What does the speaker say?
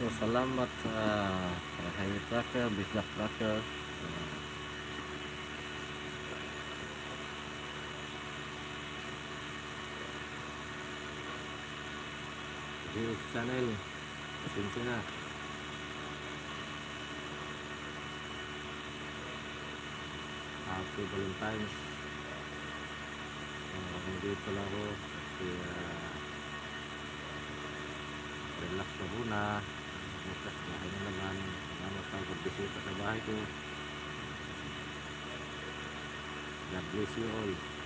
Sa uh, Highway Tracker, Bislak Tracker. Uh, channel. Pasensya na. Happy Valentine's. Uh, nandito lang ako. Kaya relax. Bukas bahay na naman. Salamat sa pagbisita sa bahay ko. God bless you all.